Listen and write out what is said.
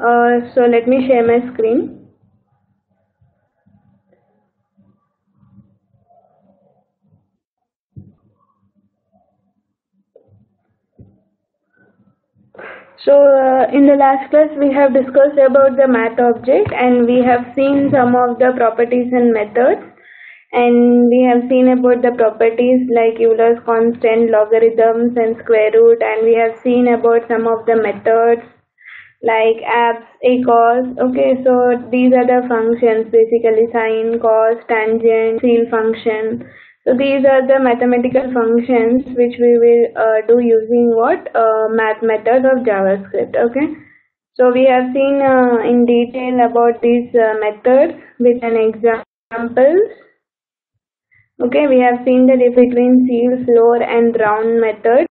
Uh, so let me share my screen. So uh, in the last class we have discussed about the math object and we have seen some of the properties and methods. And we have seen about the properties like Euler's constant, logarithms and square root. And we have seen about some of the methods like abs, acos. Okay, so these are the functions basically sine, cos, tangent, ceil function. So these are the mathematical functions which we will uh, do using what uh, math method of JavaScript. Okay. So we have seen uh, in detail about these uh, methods with an examples. Okay, we have seen the difference between ceil, floor and round method